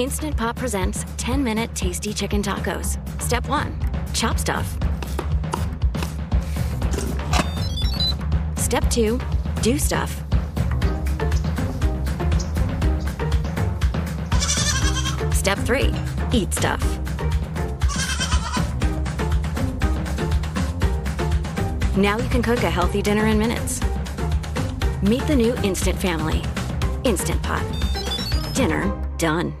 Instant Pot presents 10 minute tasty chicken tacos. Step 1 Chop stuff. Step 2 Do stuff. Step 3 Eat stuff. Now you can cook a healthy dinner in minutes. Meet the new Instant Family. Instant Pot. Dinner done.